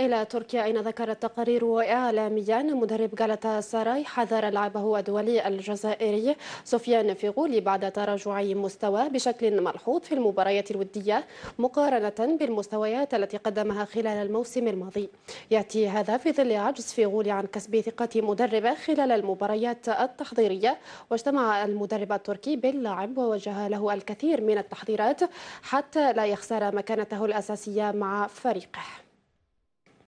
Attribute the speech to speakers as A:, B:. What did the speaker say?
A: إلى تركيا أين ذكر التقارير إعلاميا مدرب جالتا ساراي حذر لاعبه الدولي الجزائري سفيان فيغولي بعد تراجع مستواه بشكل ملحوظ في المباريات الودية مقارنة بالمستويات التي قدمها خلال الموسم الماضي. يأتي هذا في ظل عجز فيغولي عن كسب ثقة مدربه خلال المباريات التحضيرية. واجتمع المدرب التركي باللاعب ووجه له الكثير من التحضيرات حتى لا يخسر مكانته الأساسية مع فريقه.